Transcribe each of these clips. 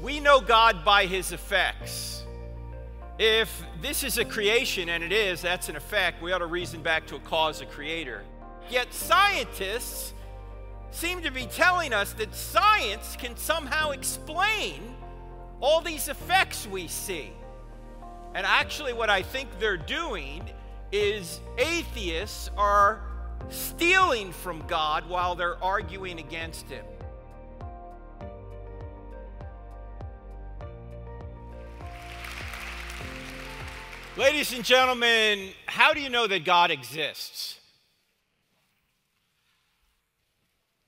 We know God by his effects. If this is a creation, and it is, that's an effect, we ought to reason back to a cause, a creator. Yet scientists seem to be telling us that science can somehow explain all these effects we see. And actually, what I think they're doing is atheists are stealing from God while they're arguing against Him. Ladies and gentlemen, how do you know that God exists?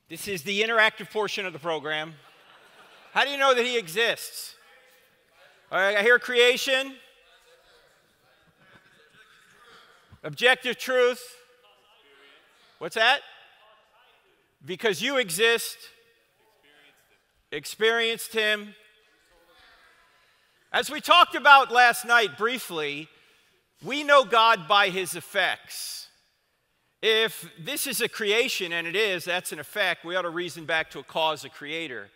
This is the interactive portion of the program. How do you know that He exists? All right, I hear creation, objective truth. What's that? Because you exist, experienced Him. As we talked about last night briefly, we know God by his effects. If this is a creation, and it is, that's an effect, we ought to reason back to a cause, a creator.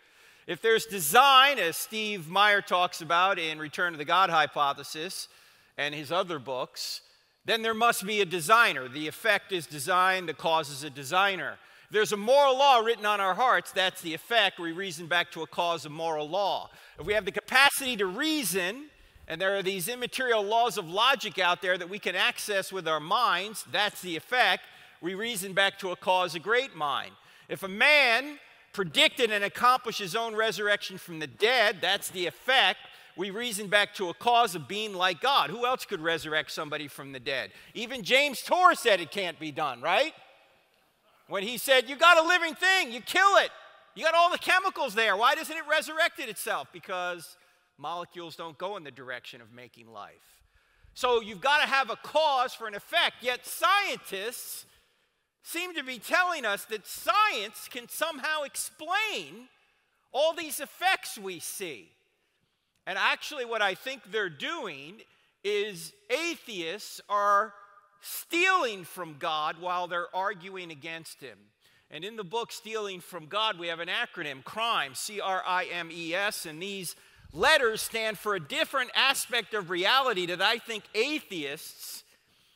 If there's design, as Steve Meyer talks about in Return to the God Hypothesis and his other books, then there must be a designer. The effect is design, the cause is a designer. There's a moral law written on our hearts, that's the effect. We reason back to a cause of moral law. If we have the capacity to reason, and there are these immaterial laws of logic out there that we can access with our minds. That's the effect. We reason back to a cause, a great mind. If a man predicted and accomplished his own resurrection from the dead, that's the effect. We reason back to a cause of being like God. Who else could resurrect somebody from the dead? Even James Tour said it can't be done, right? When he said, You got a living thing, you kill it. You got all the chemicals there. Why doesn't it resurrect it itself? Because molecules don't go in the direction of making life. So you've got to have a cause for an effect. Yet scientists seem to be telling us that science can somehow explain all these effects we see. And actually, what I think they're doing is atheists are stealing from God while they're arguing against Him. And in the book Stealing from God, we have an acronym CRIMES, C R I M E S, and these letters stand for a different aspect of reality that I think atheists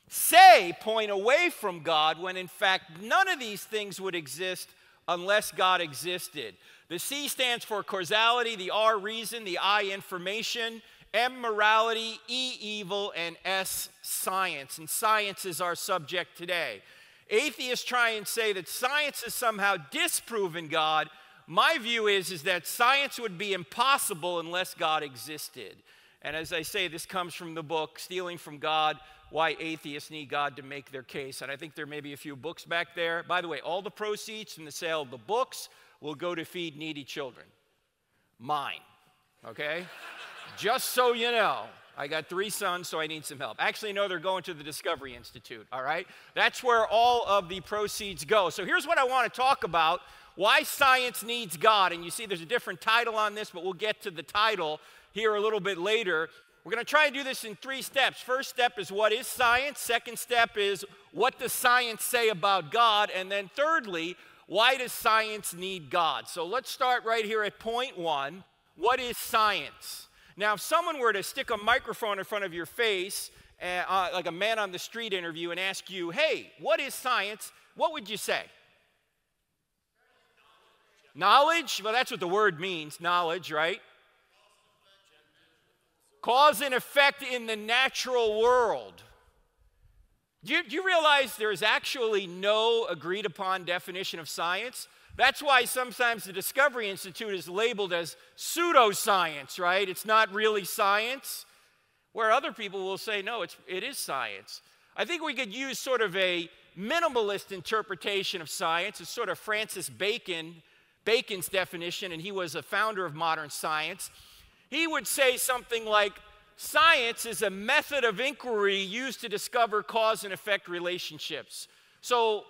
say point away from God when in fact none of these things would exist unless God existed. The C stands for causality, the R reason, the I information, M morality, E evil, and S science. And science is our subject today. Atheists try and say that science has somehow disproven God my view is, is that science would be impossible unless God existed. And as I say, this comes from the book, Stealing from God Why Atheists Need God to Make Their Case. And I think there may be a few books back there. By the way, all the proceeds from the sale of the books will go to feed needy children. Mine, okay? Just so you know. I got three sons, so I need some help. Actually, no, they're going to the Discovery Institute, all right? That's where all of the proceeds go. So here's what I want to talk about why Science Needs God. And you see there's a different title on this, but we'll get to the title here a little bit later. We're going to try and do this in three steps. First step is what is science? Second step is what does science say about God? And then thirdly, why does science need God? So let's start right here at point one. What is science? Now, if someone were to stick a microphone in front of your face, uh, uh like a man on the street interview, and ask you, hey, what is science? What would you say? Knowledge, well, that's what the word means knowledge, right? Cause and effect in the natural world. Do you, do you realize there's actually no agreed upon definition of science? That's why sometimes the Discovery Institute is labeled as pseudoscience, right? It's not really science. Where other people will say, no, it's, it is science. I think we could use sort of a minimalist interpretation of science. It's sort of Francis Bacon Bacon's definition, and he was a founder of modern science, he would say something like science is a method of inquiry used to discover cause and effect relationships. So,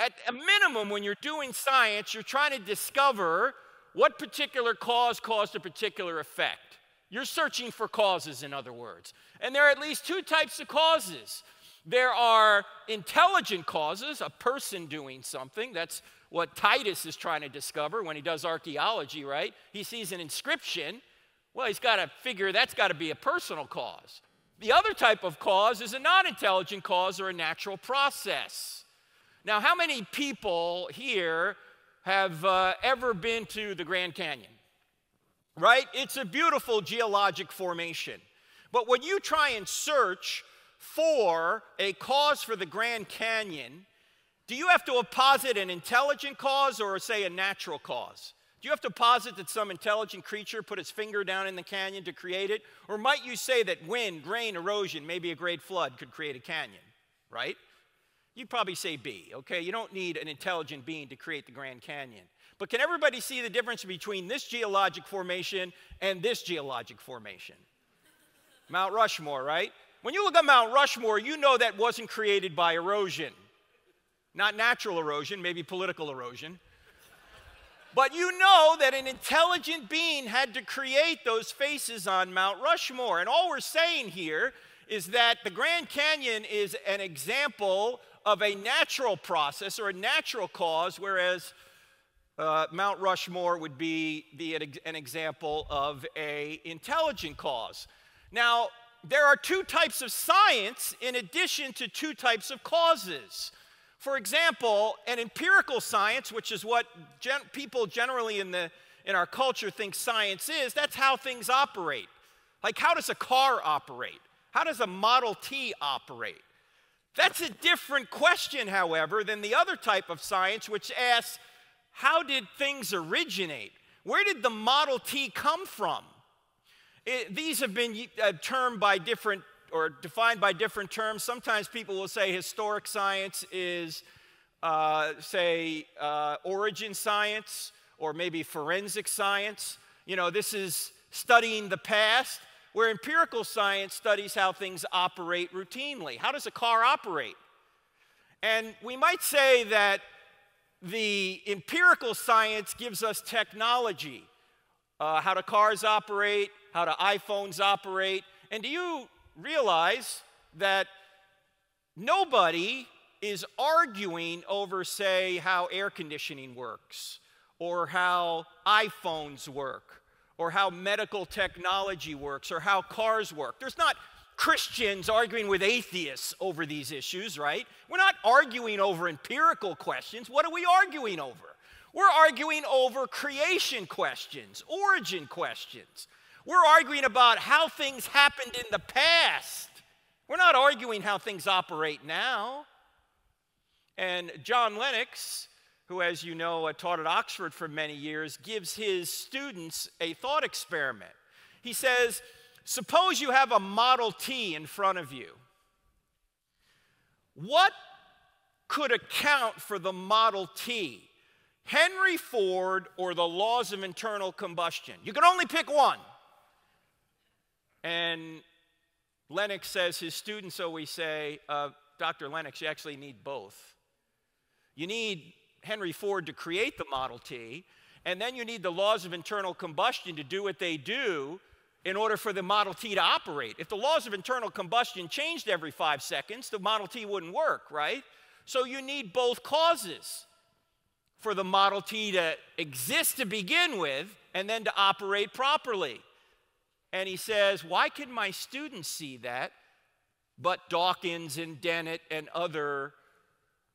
at a minimum, when you're doing science, you're trying to discover what particular cause caused a particular effect. You're searching for causes, in other words. And there are at least two types of causes. There are intelligent causes, a person doing something. That's what Titus is trying to discover when he does archaeology, right? He sees an inscription Well, he's got to figure that's got to be a personal cause. The other type of cause is a non intelligent cause or a natural process. Now, how many people here have uh, ever been to the Grand Canyon? Right? It's a beautiful geologic formation. But when you try and search for a cause for the Grand Canyon, do you have to posit an intelligent cause or, say, a natural cause? Do you have to posit that some intelligent creature put its finger down in the canyon to create it? Or might you say that wind, rain, erosion, maybe a great flood could create a canyon, right? You'd probably say B, okay? You don't need an intelligent being to create the Grand Canyon. But can everybody see the difference between this geologic formation and this geologic formation? Mount Rushmore, right? When you look at Mount Rushmore, you know that wasn't created by erosion. Not natural erosion, maybe political erosion. But you know that an intelligent being had to create those faces on Mount Rushmore. And all we're saying here is that the Grand Canyon is an example of a natural process or a natural cause, whereas uh, Mount Rushmore would be the, an example of a intelligent cause. Now, there are two types of science in addition to two types of causes. For example, an empirical science, which is what gen people generally in, the, in our culture think science is, that's how things operate. Like, how does a car operate? How does a Model T operate? That's a different question, however, than the other type of science, which asks, how did things originate? Where did the Model T come from? It, these have been uh, termed by different or defined by different terms. Sometimes people will say historic science is, uh, say, uh, origin science or maybe forensic science. You know, this is studying the past, where empirical science studies how things operate routinely. How does a car operate? And we might say that the empirical science gives us technology, uh, how do cars operate, how do iPhones operate. And do you realize that nobody is arguing over, say, how air conditioning works, or how iPhones work, or how medical technology works, or how cars work. There's not Christians arguing with atheists over these issues, right? We're not arguing over empirical questions. What are we arguing over? We're arguing over creation questions, origin questions. We're arguing about how things happened in the past. We're not arguing how things operate now. And John Lennox, who, as you know, taught at Oxford for many years, gives his students a thought experiment. He says, Suppose you have a Model T in front of you. What could account for the Model T? Henry Ford or the laws of internal combustion? You can only pick one. And Lennox says his students always say, uh, Dr. Lennox, you actually need both. You need Henry Ford to create the Model T, and then you need the laws of internal combustion to do what they do in order for the Model T to operate. If the laws of internal combustion changed every five seconds, the Model T wouldn't work, right? So you need both causes for the Model T to exist to begin with and then to operate properly. And he says, Why can my students see that, but Dawkins and Dennett and other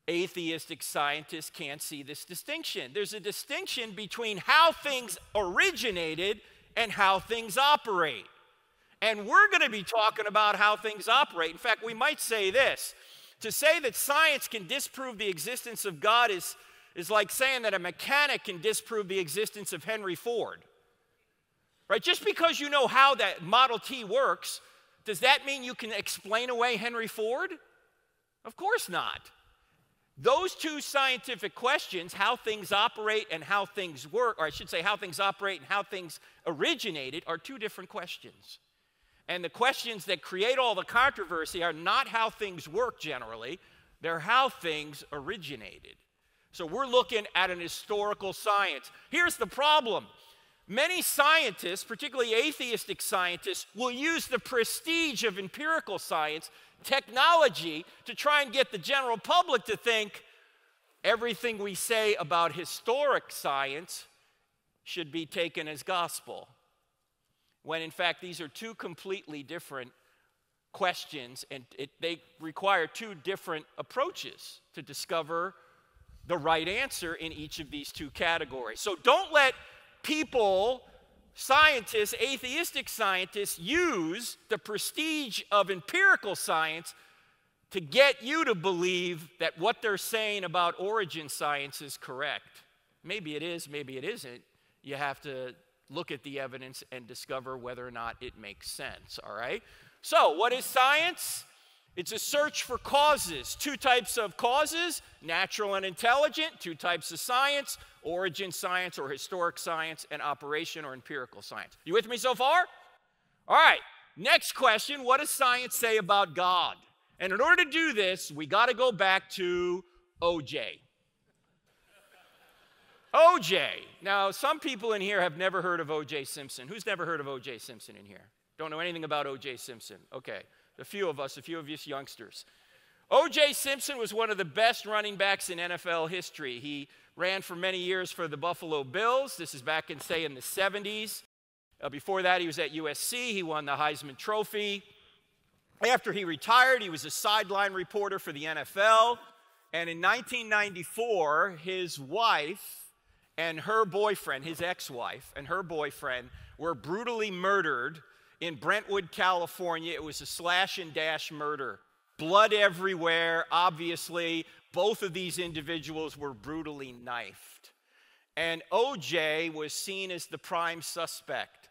atheistic scientists can't see this distinction? There's a distinction between how things originated and how things operate. And we're going to be talking about how things operate. In fact, we might say this to say that science can disprove the existence of God is, is like saying that a mechanic can disprove the existence of Henry Ford. Right? Just because you know how that Model T works, does that mean you can explain away Henry Ford? Of course not. Those two scientific questions, how things operate and how things work, or I should say, how things operate and how things originated, are two different questions. And the questions that create all the controversy are not how things work generally, they're how things originated. So we're looking at an historical science. Here's the problem Many scientists, particularly atheistic scientists, will use the prestige of empirical science, technology, to try and get the general public to think everything we say about historic science should be taken as gospel. when in fact these are two completely different questions and it, they require two different approaches to discover the right answer in each of these two categories. So don't let people, scientists, atheistic scientists, use the prestige of empirical science to get you to believe that what they're saying about origin science is correct. Maybe it is, maybe it isn't. You have to look at the evidence and discover whether or not it makes sense, all right? So, what is science? It's a search for causes. Two types of causes natural and intelligent, two types of science origin science or historic science, and operation or empirical science. You with me so far? All right, next question What does science say about God? And in order to do this, we got to go back to OJ. OJ. Now, some people in here have never heard of OJ Simpson. Who's never heard of OJ Simpson in here? Don't know anything about OJ Simpson. Okay a few of us, a few of you youngsters. O.J. Simpson was one of the best running backs in NFL history. He ran for many years for the Buffalo Bills. This is back in, say, in the 70s. Uh, before that, he was at USC. He won the Heisman Trophy. After he retired, he was a sideline reporter for the NFL. And in 1994, his wife and her boyfriend, his ex wife, and her boyfriend were brutally murdered in Brentwood, California. It was a slash and dash murder. Blood everywhere, obviously. Both of these individuals were brutally knifed. And OJ was seen as the prime suspect.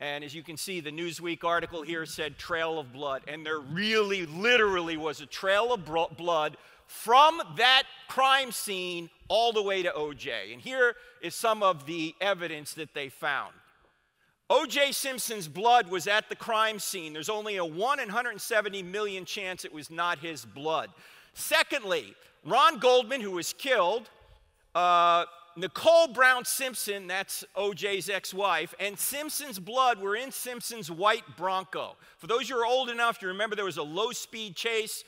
And as you can see, the Newsweek article here said trail of blood. And there really, literally was a trail of blood from that crime scene all the way to OJ. And here is some of the evidence that they found. O.J. Simpson's blood was at the crime scene. There's only a 1 in 170 million chance it was not his blood. Secondly, Ron Goldman, who was killed, uh, Nicole Brown Simpson, that's OJ's ex wife, and Simpson's blood were in Simpson's white Bronco. For those who are old enough, you remember there was a low speed chase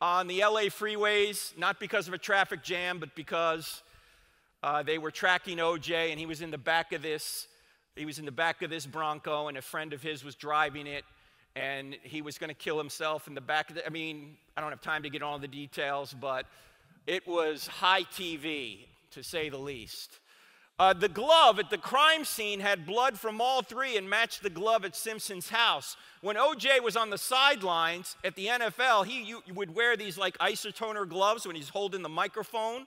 on the LA freeways, not because of a traffic jam, but because uh, they were tracking OJ, and he was in the back of this he was in the back of this Bronco, and a friend of his was driving it, and he was going to kill himself in the back of the. I mean, I don't have time to get all the details, but it was high TV, to say the least. Uh, the glove at the crime scene had blood from all three and matched the glove at Simpson's house. When OJ was on the sidelines at the NFL, he you, would wear these like isotoner gloves when he's holding the microphone.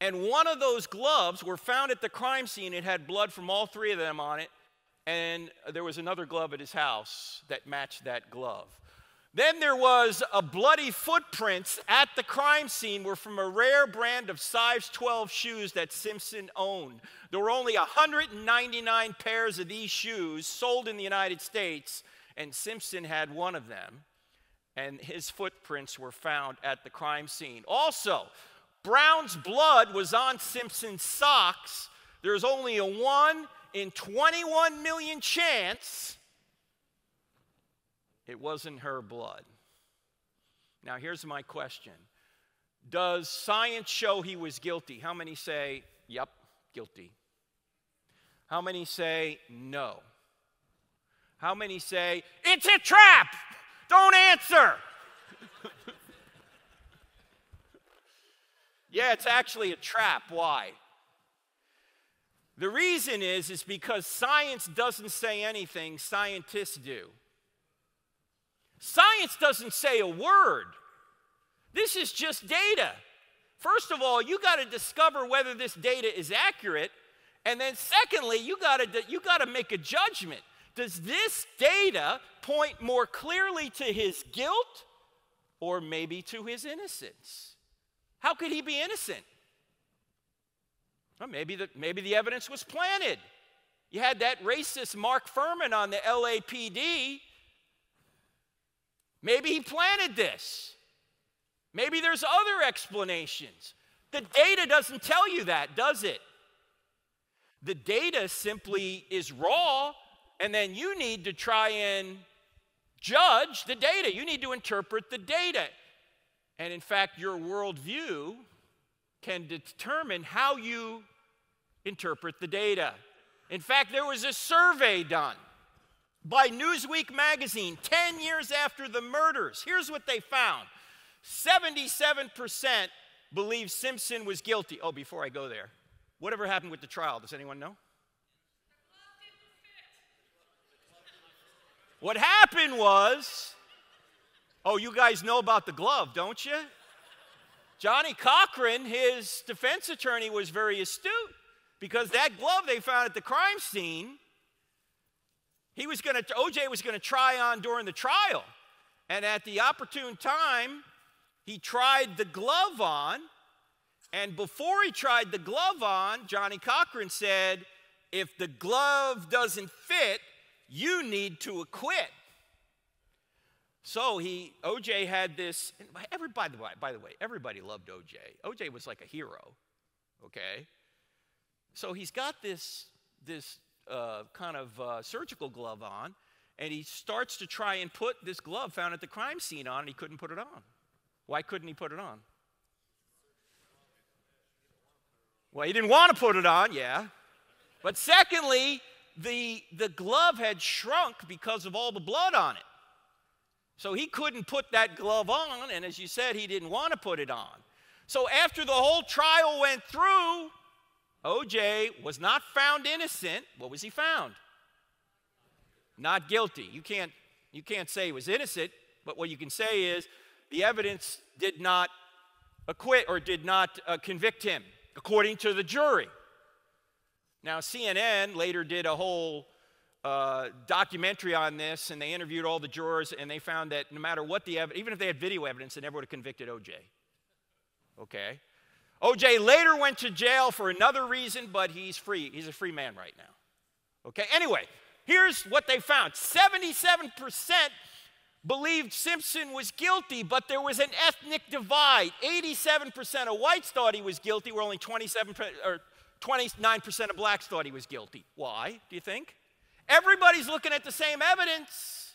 And one of those gloves were found at the crime scene. It had blood from all three of them on it. And there was another glove at his house that matched that glove. Then there was a bloody footprints at the crime scene were from a rare brand of size 12 shoes that Simpson owned. There were only 199 pairs of these shoes sold in the United States, and Simpson had one of them. And his footprints were found at the crime scene. Also, Brown's blood was on Simpson's socks. There's only a 1 in 21 million chance it wasn't her blood. Now, here's my question Does science show he was guilty? How many say, yep, guilty? How many say, no? How many say, it's a trap? Don't answer. Yeah, it's actually a trap. Why? The reason is is because science doesn't say anything, scientists do. Science doesn't say a word. This is just data. First of all, you got to discover whether this data is accurate, and then secondly, you got to you got to make a judgment. Does this data point more clearly to his guilt or maybe to his innocence? How could he be innocent? Well, maybe the, maybe the evidence was planted. You had that racist Mark Fuhrman on the LAPD. Maybe he planted this. Maybe there's other explanations. The data doesn't tell you that, does it? The data simply is raw, and then you need to try and judge the data. You need to interpret the data. And in fact, your worldview can determine how you interpret the data. In fact, there was a survey done by Newsweek magazine 10 years after the murders. Here's what they found 77% believe Simpson was guilty. Oh, before I go there, whatever happened with the trial? Does anyone know? What happened was, oh, you guys know about the glove, don't you? Johnnie Cochran, his defense attorney, was very astute because that glove they found at the crime scene, he was going to, OJ was going to try on during the trial. And at the opportune time, he tried the glove on. And before he tried the glove on, Johnnie Cochran said, if the glove doesn't fit, you need to acquit. So he, OJ had this, everybody, by the way, everybody loved OJ. OJ was like a hero, okay? So he's got this, this uh, kind of uh, surgical glove on, and he starts to try and put this glove found at the crime scene on, and he couldn't put it on. Why couldn't he put it on? Well, he didn't want to put it on, yeah. But secondly, the, the glove had shrunk because of all the blood on it. So he couldn't put that glove on, and as you said, he didn't want to put it on. So after the whole trial went through, OJ was not found innocent. What was he found? Not guilty. You can't, you can't say he was innocent, but what you can say is the evidence did not acquit or did not uh, convict him, according to the jury. Now, CNN later did a whole uh, documentary on this, and they interviewed all the jurors, and they found that no matter what the evidence, even if they had video evidence, they never would have convicted OJ. Okay? OJ later went to jail for another reason, but he's free. He's a free man right now. Okay? Anyway, here's what they found 77% believed Simpson was guilty, but there was an ethnic divide. 87% of whites thought he was guilty, where only 27 or 29% of blacks thought he was guilty. Why, do you think? Everybody's looking at the same evidence,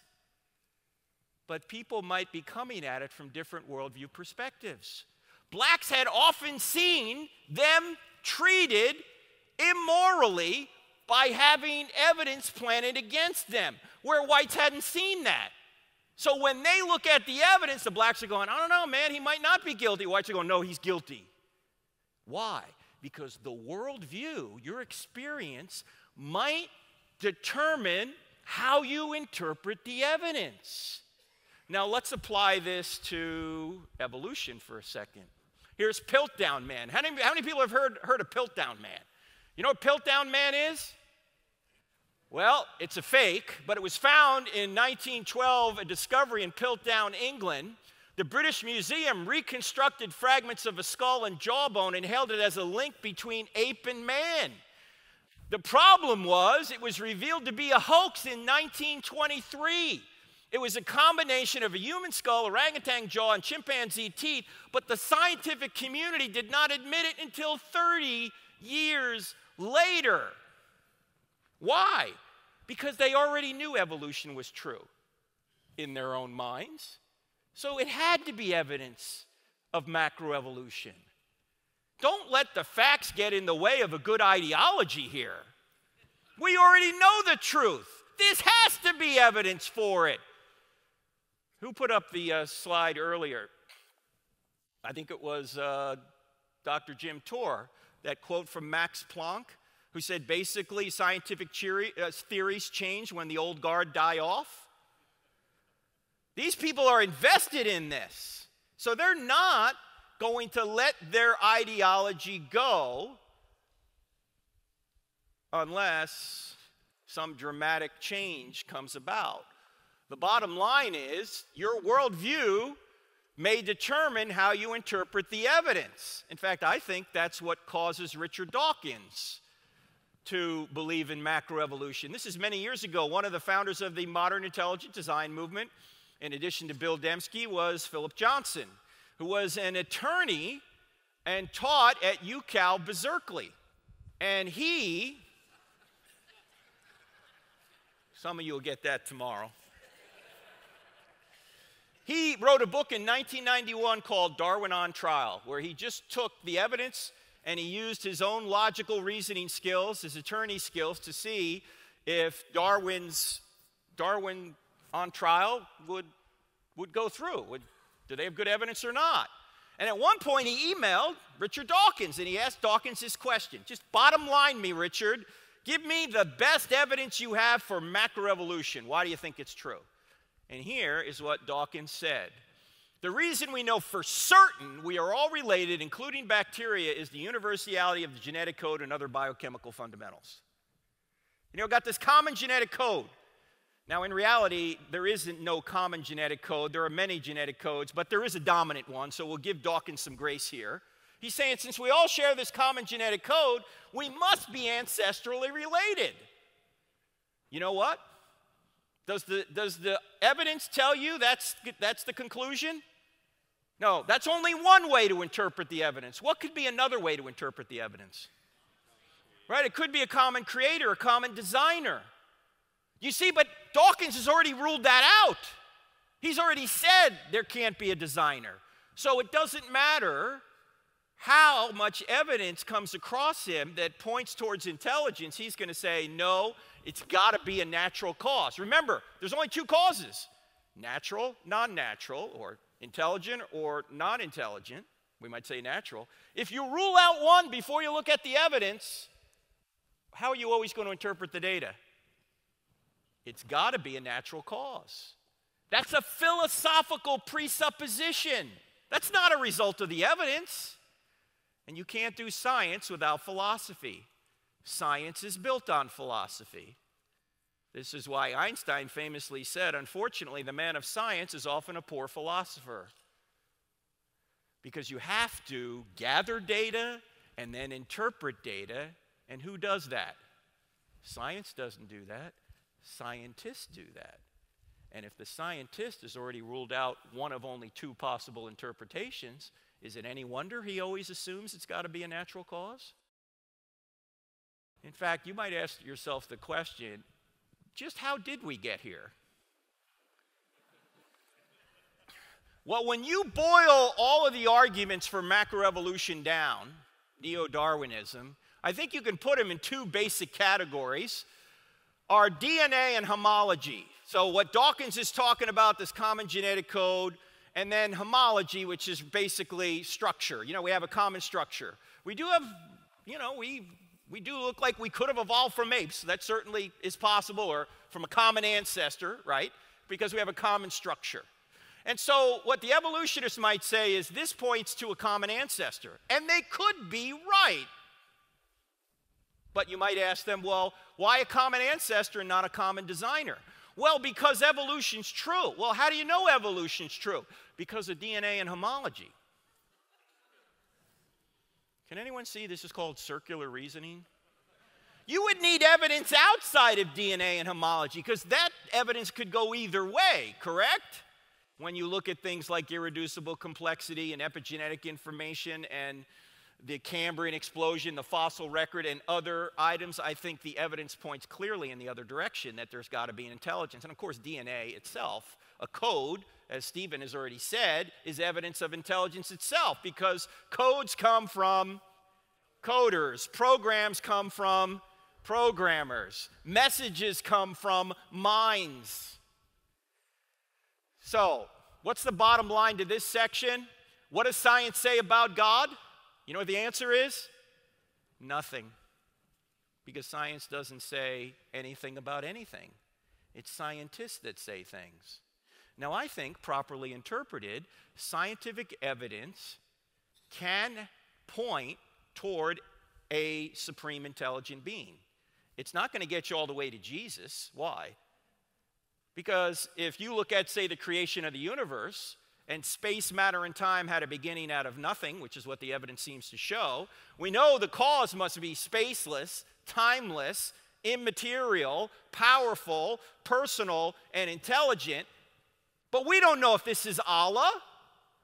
but people might be coming at it from different worldview perspectives. Blacks had often seen them treated immorally by having evidence planted against them, where whites hadn't seen that. So when they look at the evidence, the blacks are going, I don't know, man, he might not be guilty. Whites are going, no, he's guilty. Why? because the worldview, your experience, might determine how you interpret the evidence. Now, let's apply this to evolution for a second. Here's Piltdown Man. How many, how many people have heard, heard of Piltdown Man? You know what Piltdown Man is? Well, it's a fake, but it was found in 1912, a discovery in Piltdown, England. The British Museum reconstructed fragments of a skull and jawbone and held it as a link between ape and man. The problem was it was revealed to be a hoax in 1923. It was a combination of a human skull, orangutan jaw, and chimpanzee teeth, but the scientific community did not admit it until 30 years later. Why? Because they already knew evolution was true in their own minds. So it had to be evidence of macroevolution. Don't let the facts get in the way of a good ideology here. We already know the truth. This has to be evidence for it. Who put up the uh, slide earlier? I think it was uh, Dr. Jim Tour, that quote from Max Planck, who said basically scientific uh, theories change when the old guard die off. These people are invested in this. So they're not going to let their ideology go unless some dramatic change comes about. The bottom line is your worldview may determine how you interpret the evidence. In fact, I think that's what causes Richard Dawkins to believe in macroevolution. This is many years ago. One of the founders of the modern intelligent design movement in addition to Bill Dembski, was Philip Johnson, who was an attorney and taught at UCal Berkeley. And he, some of you will get that tomorrow. He wrote a book in 1991 called Darwin on Trial, where he just took the evidence and he used his own logical reasoning skills, his attorney skills, to see if Darwin's Darwin on trial would, would go through. Would, do they have good evidence or not? And at one point, he emailed Richard Dawkins and he asked Dawkins this question Just bottom line me, Richard. Give me the best evidence you have for macroevolution. Why do you think it's true? And here is what Dawkins said The reason we know for certain we are all related, including bacteria, is the universality of the genetic code and other biochemical fundamentals. You know, got this common genetic code. Now, in reality, there isn't no common genetic code. There are many genetic codes, but there is a dominant one, so we'll give Dawkins some grace here. He's saying since we all share this common genetic code, we must be ancestrally related. You know what? Does the, does the evidence tell you that's, that's the conclusion? No, that's only one way to interpret the evidence. What could be another way to interpret the evidence? Right? It could be a common creator, a common designer. You see, but Dawkins has already ruled that out. He's already said there can't be a designer. So it doesn't matter how much evidence comes across him that points towards intelligence. He's going to say, no, it's got to be a natural cause. Remember, there's only two causes natural, non natural, or intelligent or non intelligent. We might say natural. If you rule out one before you look at the evidence, how are you always going to interpret the data? It's got to be a natural cause. That's a philosophical presupposition. That's not a result of the evidence. And you can't do science without philosophy. Science is built on philosophy. This is why Einstein famously said, unfortunately, the man of science is often a poor philosopher. Because you have to gather data and then interpret data. And who does that? Science doesn't do that. Scientists do that. And if the scientist has already ruled out one of only two possible interpretations, is it any wonder he always assumes it's got to be a natural cause? In fact, you might ask yourself the question just how did we get here? Well, when you boil all of the arguments for macroevolution down, neo Darwinism, I think you can put them in two basic categories are DNA and homology. So, what Dawkins is talking about, this common genetic code, and then homology, which is basically structure. You know, we have a common structure. We do have, you know, we, we do look like we could have evolved from apes. That certainly is possible, or from a common ancestor, right? Because we have a common structure. And so, what the evolutionists might say is this points to a common ancestor. And they could be right. But you might ask them, well, why a common ancestor and not a common designer? Well, because evolution's true. Well, how do you know evolution's true? Because of DNA and homology. Can anyone see this is called circular reasoning? You would need evidence outside of DNA and homology because that evidence could go either way, correct? When you look at things like irreducible complexity and epigenetic information and the Cambrian explosion, the fossil record, and other items, I think the evidence points clearly in the other direction that there's got to be an intelligence. And of course, DNA itself, a code, as Stephen has already said, is evidence of intelligence itself because codes come from coders, programs come from programmers, messages come from minds. So, what's the bottom line to this section? What does science say about God? You know what the answer is? Nothing. Because science doesn't say anything about anything. It's scientists that say things. Now, I think, properly interpreted, scientific evidence can point toward a supreme intelligent being. It's not going to get you all the way to Jesus. Why? Because if you look at, say, the creation of the universe, and space, matter, and time had a beginning out of nothing, which is what the evidence seems to show, we know the cause must be spaceless, timeless, immaterial, powerful, personal, and intelligent. But we don't know if this is Allah.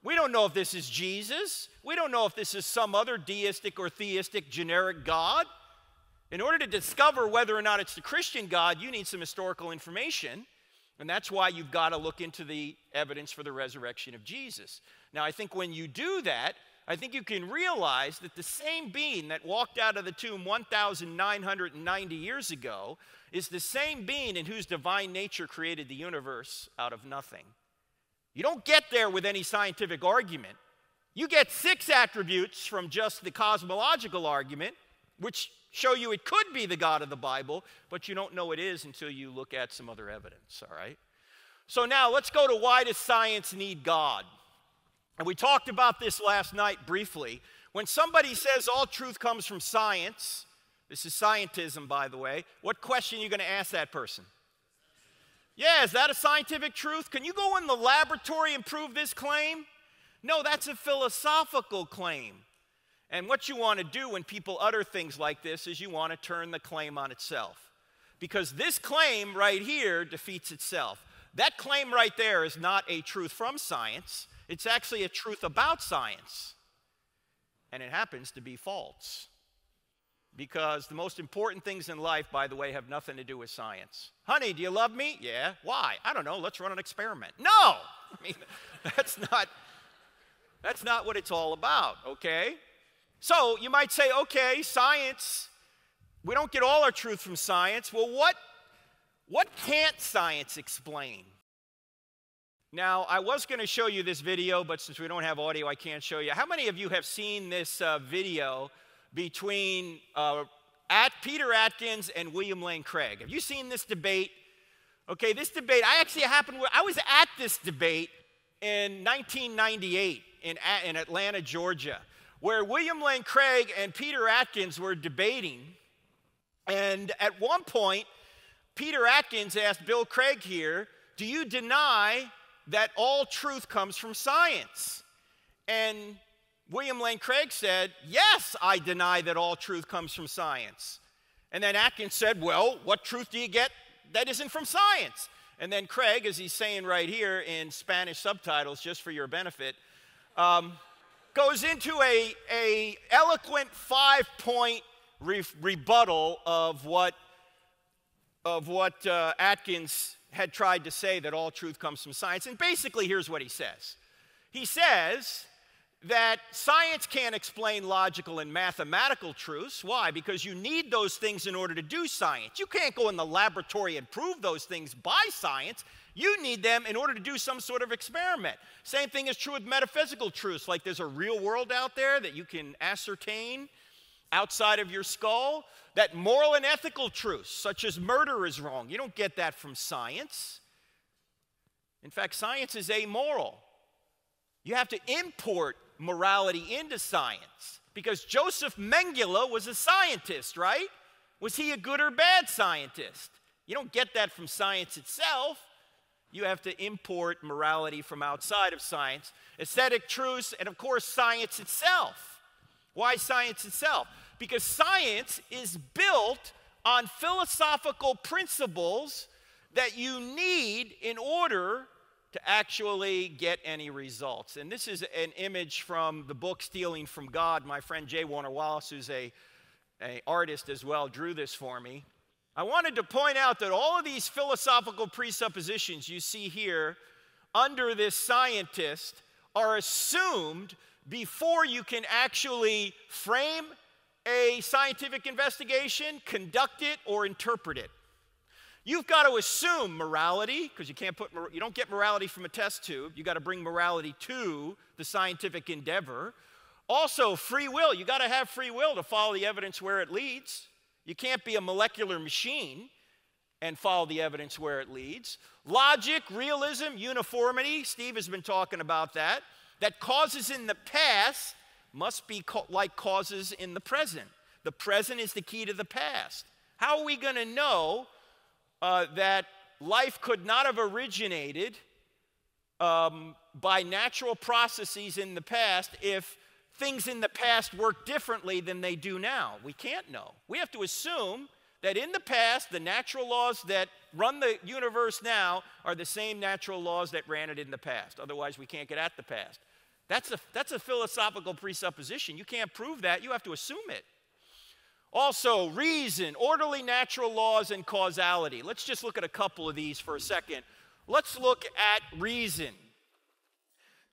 We don't know if this is Jesus. We don't know if this is some other deistic or theistic generic God. In order to discover whether or not it's the Christian God, you need some historical information. And that's why you've got to look into the evidence for the resurrection of Jesus. Now, I think when you do that, I think you can realize that the same being that walked out of the tomb 1,990 years ago is the same being in whose divine nature created the universe out of nothing. You don't get there with any scientific argument. You get six attributes from just the cosmological argument, which show you it could be the God of the Bible, but you don't know it is until you look at some other evidence, all right? So now let's go to why does science need God? And we talked about this last night briefly. When somebody says all truth comes from science, this is scientism, by the way, what question are you going to ask that person? Yeah, is that a scientific truth? Can you go in the laboratory and prove this claim? No, that's a philosophical claim. And what you want to do when people utter things like this is you want to turn the claim on itself. Because this claim right here defeats itself. That claim right there is not a truth from science, it's actually a truth about science. And it happens to be false. Because the most important things in life, by the way, have nothing to do with science. Honey, do you love me? Yeah. Why? I don't know. Let's run an experiment. No! I mean, that's not that's not what it's all about, okay? So you might say, okay, science, we don't get all our truth from science. Well, what, what can't science explain? Now, I was going to show you this video, but since we don't have audio, I can't show you. How many of you have seen this uh, video between uh, at Peter Atkins and William Lane Craig? Have you seen this debate? Okay, this debate, I actually happened, I was at this debate in 1998 in, in Atlanta, Georgia, where William Lane Craig and Peter Atkins were debating. And at one point, Peter Atkins asked Bill Craig here, Do you deny that all truth comes from science? And William Lane Craig said, Yes, I deny that all truth comes from science. And then Atkins said, Well, what truth do you get that isn't from science? And then Craig, as he's saying right here in Spanish subtitles, just for your benefit, um, goes into a, a eloquent five point re- rebuttal of what, of what uh, Atkins had tried to say that all truth comes from science. And basically, here's what he says He says that science can't explain logical and mathematical truths. Why? Because you need those things in order to do science. You can't go in the laboratory and prove those things by science. You need them in order to do some sort of experiment. Same thing is true with metaphysical truths, like there's a real world out there that you can ascertain outside of your skull. That moral and ethical truths, such as murder is wrong, you don't get that from science. In fact, science is amoral. You have to import morality into science because Josef Mengele was a scientist, right? Was he a good or bad scientist? You don't get that from science itself. You have to import morality from outside of science, aesthetic truths, and of course, science itself. Why science itself? Because science is built on philosophical principles that you need in order to actually get any results. And this is an image from the book Stealing from God. My friend Jay Warner Wallace, who's a, a artist as well, drew this for me. I wanted to point out that all of these philosophical presuppositions you see here under this scientist are assumed before you can actually frame a scientific investigation, conduct it, or interpret it. You've got to assume morality because you can't put you don't get morality from a test tube. You got to bring morality to the scientific endeavor. Also, free will. You got to have free will to follow the evidence where it leads. You can't be a molecular machine and follow the evidence where it leads. Logic, realism, uniformity, Steve has been talking about that. That causes in the past must be like causes in the present. The present is the key to the past. How are we going to know uh, that life could not have originated um, by natural processes in the past if things in the past worked differently than they do now. We can't know. We have to assume that in the past, the natural laws that run the universe now are the same natural laws that ran it in the past. Otherwise, we can't get at the past. That's a, that's a philosophical presupposition. You can't prove that, you have to assume it. Also, reason, orderly natural laws, and causality. Let's just look at a couple of these for a second. Let's look at reason.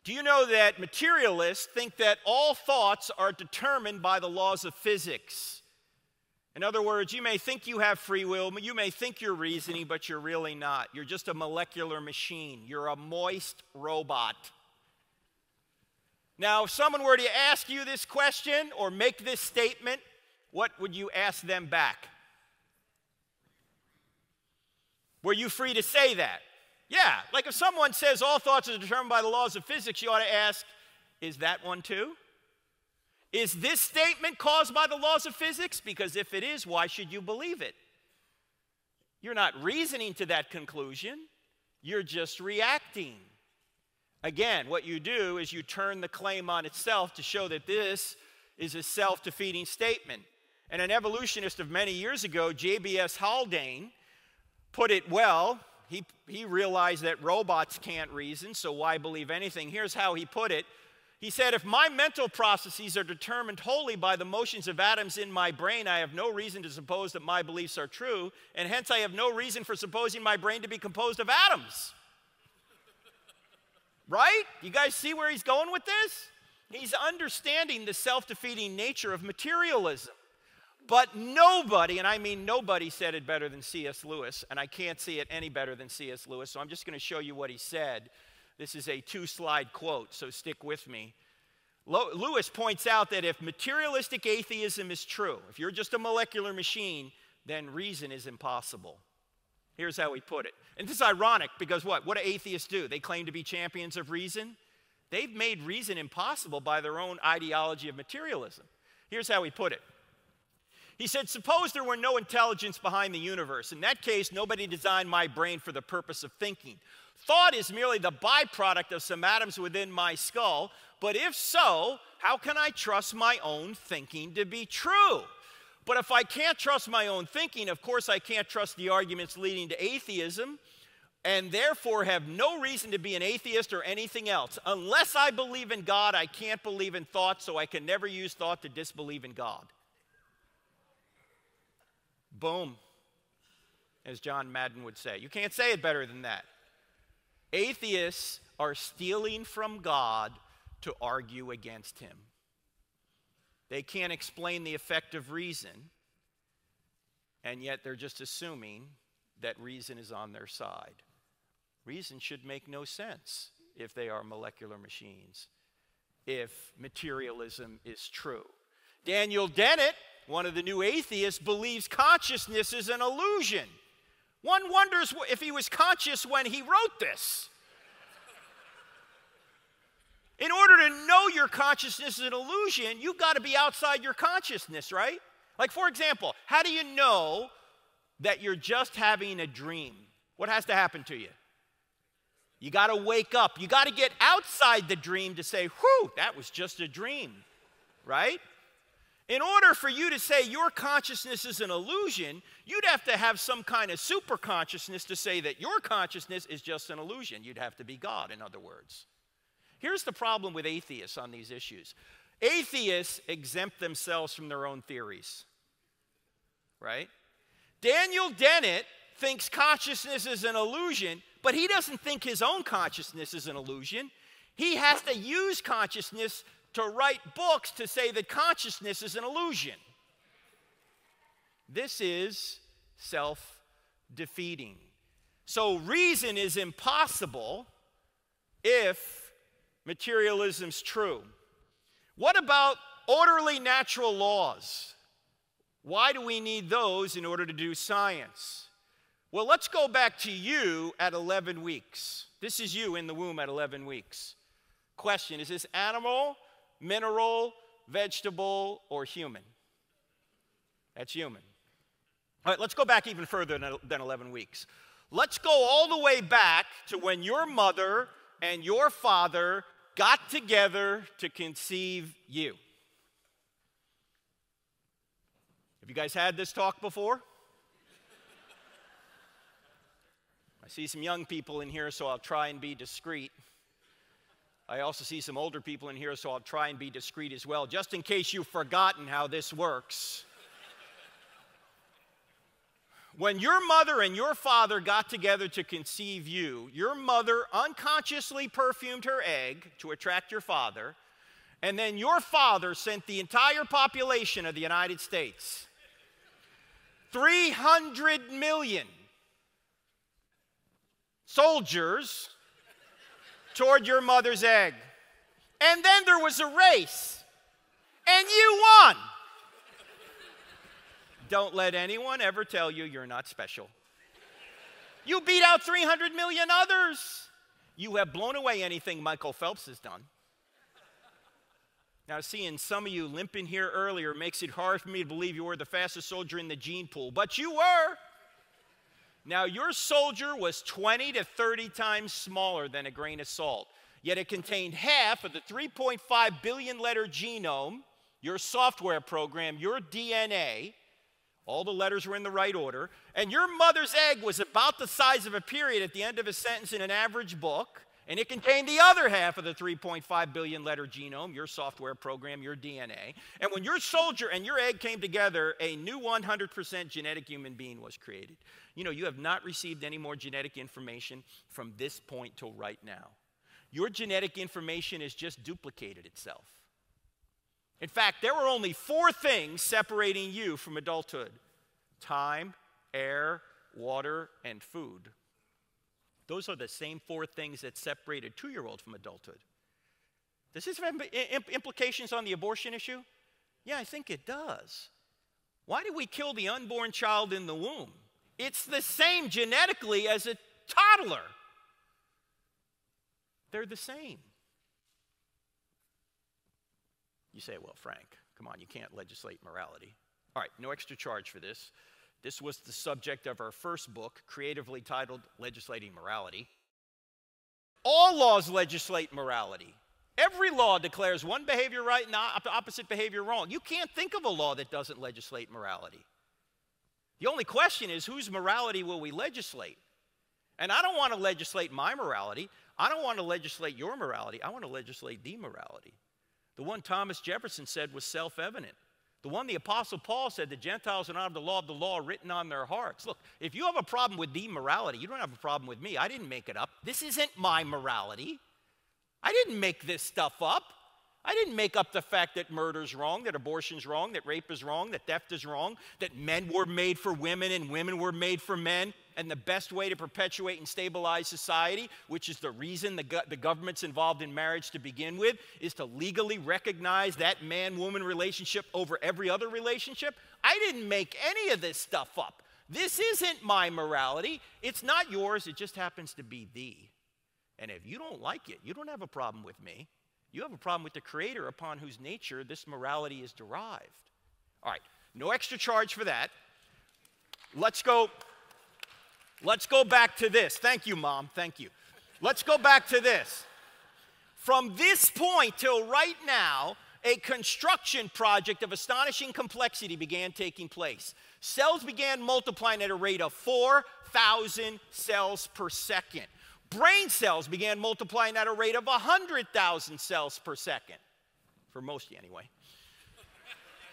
Do you know that materialists think that all thoughts are determined by the laws of physics? In other words, you may think you have free will, you may think you're reasoning, but you're really not. You're just a molecular machine, you're a moist robot. Now, if someone were to ask you this question or make this statement, what would you ask them back? Were you free to say that? Yeah, like if someone says all thoughts are determined by the laws of physics, you ought to ask, is that one too? Is this statement caused by the laws of physics? Because if it is, why should you believe it? You're not reasoning to that conclusion, you're just reacting. Again, what you do is you turn the claim on itself to show that this is a self defeating statement. And an evolutionist of many years ago, J.B.S. Haldane, put it well. He, he realized that robots can't reason, so why believe anything? Here's how he put it he said, If my mental processes are determined wholly by the motions of atoms in my brain, I have no reason to suppose that my beliefs are true, and hence I have no reason for supposing my brain to be composed of atoms. right? You guys see where he's going with this? He's understanding the self defeating nature of materialism. But nobody, and I mean nobody, said it better than C.S. Lewis, and I can't see it any better than C.S. Lewis, so I'm just going to show you what he said this is a two slide quote, so stick with me. Lewis points out that if materialistic atheism is true, if you're just a molecular machine, then reason is impossible. Here's how he put it. And this is ironic because what? What do atheists do? They claim to be champions of reason. They've made reason impossible by their own ideology of materialism. Here's how he put it. He said, Suppose there were no intelligence behind the universe. In that case, nobody designed my brain for the purpose of thinking. Thought is merely the byproduct of some atoms within my skull, but if so, how can I trust my own thinking to be true? But if I can't trust my own thinking, of course I can't trust the arguments leading to atheism, and therefore have no reason to be an atheist or anything else. Unless I believe in God, I can't believe in thought, so I can never use thought to disbelieve in God. Boom, as John Madden would say. You can't say it better than that. Atheists are stealing from God to argue against Him. They can't explain the effect of reason, and yet they're just assuming that reason is on their side. Reason should make no sense if they are molecular machines, if materialism is true. Daniel Dennett, one of the new atheists, believes consciousness is an illusion. One wonders if he was conscious when he wrote this. In order to know your consciousness is an illusion, you've got to be outside your consciousness, right? Like, for example, how do you know that you're just having a dream? What has to happen to you? You got to wake up. You got to get outside the dream to say, whew, that was just a dream, right? In order for you to say your consciousness is an illusion, you'd have to have some kind of super consciousness to say that your consciousness is just an illusion. You'd have to be God, in other words. Here's the problem with atheists on these issues atheists exempt themselves from their own theories, right? Daniel Dennett thinks consciousness is an illusion, but he doesn't think his own consciousness is an illusion. He has to use consciousness to write books to say that consciousness is an illusion. This is self defeating. So, reason is impossible if materialism's true. What about orderly natural laws? Why do we need those in order to do science? Well, let's go back to you at 11 weeks. This is you in the womb at 11 weeks. Question Is this animal mineral, vegetable, or human? That's human. All right, let's go back even further than 11 weeks. Let's go all the way back to when your mother and your father got together to conceive you. Have you guys had this talk before? I see some young people in here, so I'll try and be discreet. I also see some older people in here, so I'll try and be discreet as well, just in case you've forgotten how this works. When your mother and your father got together to conceive you, your mother unconsciously perfumed her egg to attract your father, and then your father sent the entire population of the United States 300 million soldiers toward your mother's egg. And then there was a race, and you won. Don't let anyone ever tell you you're not special. You beat out 300 million others. You have blown away anything Michael Phelps has done. Now, seeing some of you limping here earlier makes it hard for me to believe you were the fastest soldier in the gene pool, but you were. Now, your soldier was 20 to 30 times smaller than a grain of salt, yet it contained half of the 3.5 billion letter genome, your software program, your DNA, all the letters were in the right order. And your mother's egg was about the size of a period at the end of a sentence in an average book. And it contained the other half of the 3.5 billion letter genome, your software program, your DNA. And when your soldier and your egg came together, a new 100% genetic human being was created. You know, you have not received any more genetic information from this point till right now. Your genetic information has just duplicated itself. In fact, there were only four things separating you from adulthood time, air, water, and food. Those are the same four things that separate a two year old from adulthood. Does this have implications on the abortion issue? Yeah, I think it does. Why do we kill the unborn child in the womb? It's the same genetically as a toddler. They're the same. You say, well, Frank, come on, you can't legislate morality. All right, no extra charge for this. This was the subject of our first book, creatively titled Legislating Morality. All laws legislate morality. Every law declares one behavior right and the opposite behavior wrong. You can't think of a law that doesn't legislate morality. The only question is whose morality will we legislate? And I don't want to legislate my morality. I don't want to legislate your morality. I want to legislate the morality. The one Thomas Jefferson said was self evident. The one the Apostle Paul said the Gentiles are not of the law of the law written on their hearts. Look, if you have a problem with the morality, you don't have a problem with me. I didn't make it up. This isn't my morality. I didn't make this stuff up. I didn't make up the fact that murder's wrong, that abortion's wrong, that rape is wrong, that theft is wrong, that men were made for women and women were made for men. And the best way to perpetuate and stabilize society, which is the reason the, go- the government's involved in marriage to begin with, is to legally recognize that man woman relationship over every other relationship. I didn't make any of this stuff up. This isn't my morality. It's not yours. It just happens to be thee. And if you don't like it, you don't have a problem with me. You have a problem with the Creator upon whose nature this morality is derived. All right, no extra charge for that. Let's go. Let's go back to this. Thank you, Mom. Thank you. Let's go back to this. From this point till right now, a construction project of astonishing complexity began taking place. Cells began multiplying at a rate of 4,000 cells per second. Brain cells began multiplying at a rate of 100,000 cells per second, for most anyway.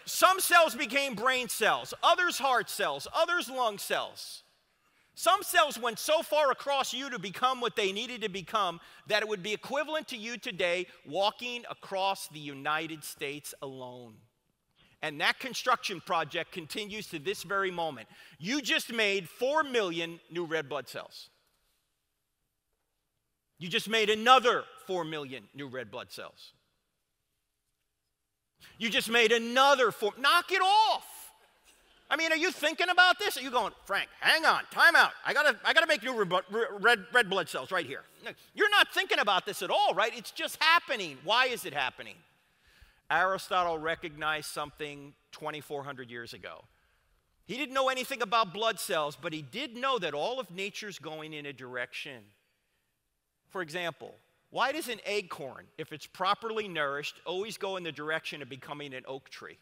Some cells became brain cells, others heart cells, others lung cells. Some cells went so far across you to become what they needed to become that it would be equivalent to you today walking across the United States alone. And that construction project continues to this very moment. You just made 4 million new red blood cells. You just made another 4 million new red blood cells. You just made another 4. Knock it off. I mean, are you thinking about this? Are you going, Frank, hang on, time out. I gotta, I gotta make new red, red blood cells right here. You're not thinking about this at all, right? It's just happening. Why is it happening? Aristotle recognized something 2,400 years ago. He didn't know anything about blood cells, but he did know that all of nature's going in a direction. For example, why does an acorn, if it's properly nourished, always go in the direction of becoming an oak tree?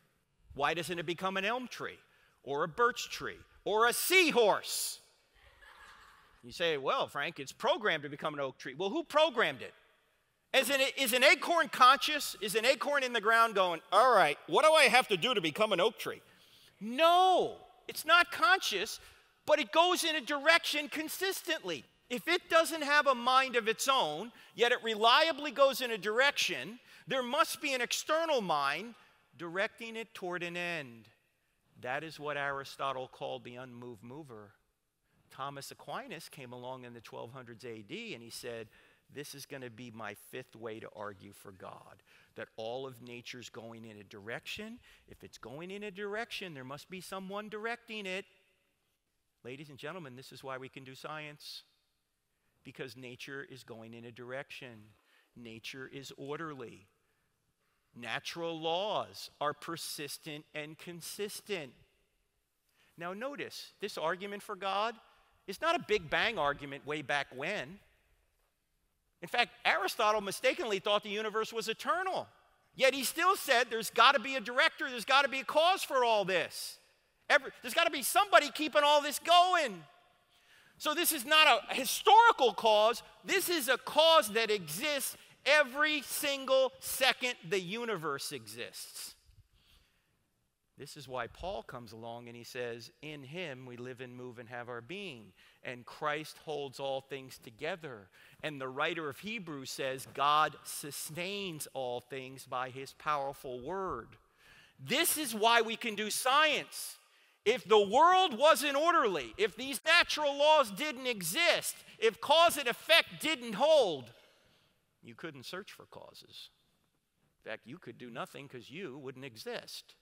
Why doesn't it become an elm tree or a birch tree or a seahorse? You say, well, Frank, it's programmed to become an oak tree. Well, who programmed it? Is an, is an acorn conscious? Is an acorn in the ground going, all right, what do I have to do to become an oak tree? No, it's not conscious. but it goes in a direction consistently. If it doesn't have a mind of its own, yet it reliably goes in a direction, there must be an external mind directing it toward an end. That is what Aristotle called the unmoved mover. Thomas Aquinas came along in the 1200s AD and he said, This is going to be my fifth way to argue for God. That all of nature's going in a direction. If it's going in a direction, there must be someone directing it. Ladies and gentlemen, this is why we can do science. Because nature is going in a direction, nature is orderly. Natural laws are persistent and consistent. Now, notice this argument for God is not a Big Bang argument way back when. In fact, Aristotle mistakenly thought the universe was eternal. Yet he still said there's got to be a director, there's got to be a cause for all this. Every, there's got to be somebody keeping all this going. So, this is not a historical cause, this is a cause that exists every single second the universe exists. This is why Paul comes along and he says, In him we live and move and have our being. And Christ holds all things together. And the writer of Hebrews says, God sustains all things by his powerful word. This is why we can do science. If the world wasn't orderly, if these natural laws didn't exist, if cause and effect didn't hold, you couldn't search for causes. In fact, you could do nothing because you wouldn't exist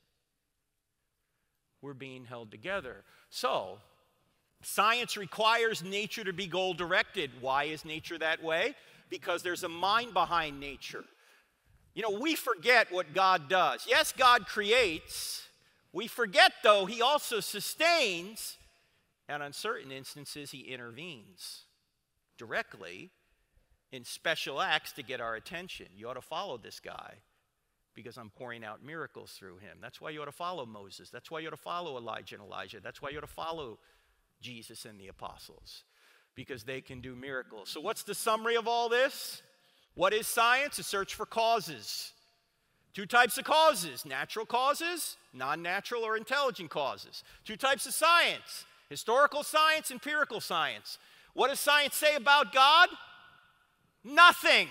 we're being held together. So, science requires nature to be goal directed. Why is nature that way? Because there's a mind behind nature. You know, we forget what God does. Yes, God creates. We forget, though, He also sustains, and on certain instances, He intervenes directly in special acts to get our attention. You ought to follow this guy because I'm pouring out miracles through him. That's why you ought to follow Moses. That's why you ought to follow Elijah and Elisha. That's why you ought to follow Jesus and the apostles because they can do miracles. So, what's the summary of all this? What is science? A search for causes. Two types of causes natural causes, non natural or intelligent causes. Two types of science historical science, empirical science. What does science say about God? Nothing,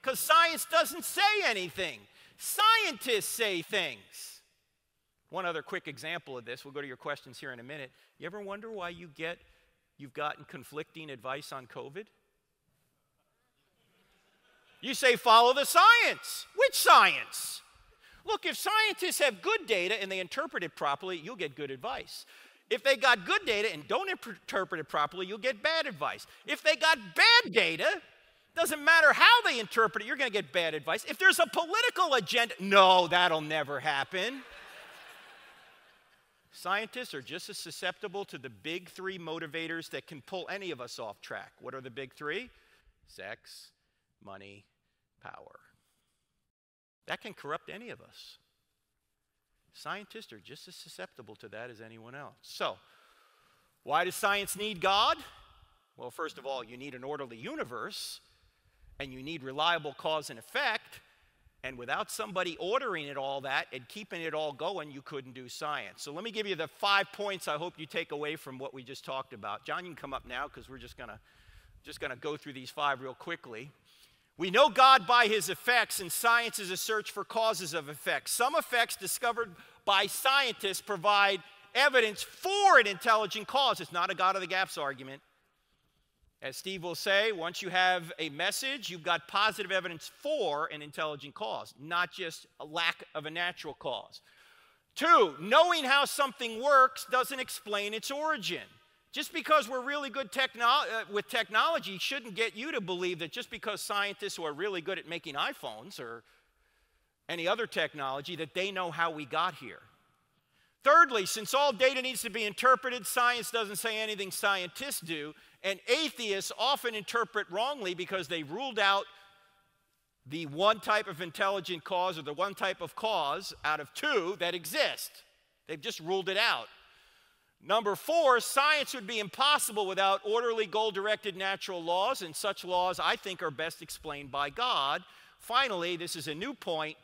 because science doesn't say anything. Scientists say things. One other quick example of this, we'll go to your questions here in a minute. You ever wonder why you get you've gotten conflicting advice on COVID? You say follow the science. Which science? Look, if scientists have good data and they interpret it properly, you'll get good advice. If they got good data and don't interpret it properly, you'll get bad advice. If they got bad data doesn't matter how they interpret it, you're going to get bad advice. If there's a political agenda, no, that'll never happen. Scientists are just as susceptible to the big three motivators that can pull any of us off track. What are the big three? Sex, money, power. That can corrupt any of us. Scientists are just as susceptible to that as anyone else. So, why does science need God? Well, first of all, you need an orderly universe and you need reliable cause and effect. And without somebody ordering it all that and keeping it all going, you couldn't do science. So let me give you the five points I hope you take away from what we just talked about. John, you can come up now because we're just gonna just gonna go through these five real quickly. We know God by his effects, and science is a search for causes of effects. Some effects discovered by scientists provide evidence for an intelligent cause. It's not a God of the gaps argument. As Steve will say, once you have a message, you've got positive evidence for an intelligent cause, not just a lack of a natural cause. Two, knowing how something works doesn't explain its origin. Just because we're really good uh, with technology shouldn't get you to believe that just because scientists who are really good at making iPhones or any other technology that they know how we got here. Thirdly, since all data needs to be interpreted, science doesn't say anything scientists do, and atheists often interpret wrongly because they ruled out the one type of intelligent cause or the one type of cause out of two that exist. They've just ruled it out. Number four, science would be impossible without orderly, goal directed natural laws, and such laws, I think, are best explained by God. Finally, this is a new point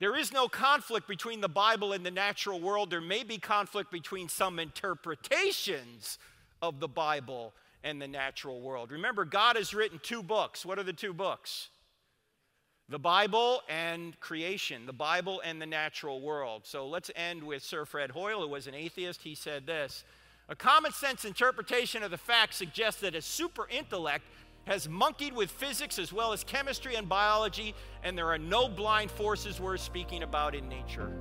there is no conflict between the Bible and the natural world. There may be conflict between some interpretations of the Bible and the natural world. Remember, God has written two books. What are the two books? The Bible and creation, the Bible and the natural world. So let's end with Sir Fred Hoyle, who was an atheist. He said this A common sense interpretation of the facts suggests that a super intellect has monkeyed with physics as well as chemistry and biology, and there are no blind forces worth speaking about in nature.